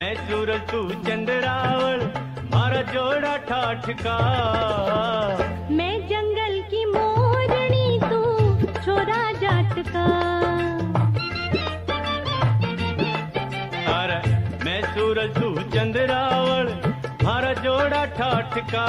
मैं सूरज तू चंद्रावल मारा जोड़ा ठाठ का मैं जंगल की मोरनी तू छोरा जाट का अरे मैं सूरज तू चंद्रावल मारा जोड़ा ठाठ का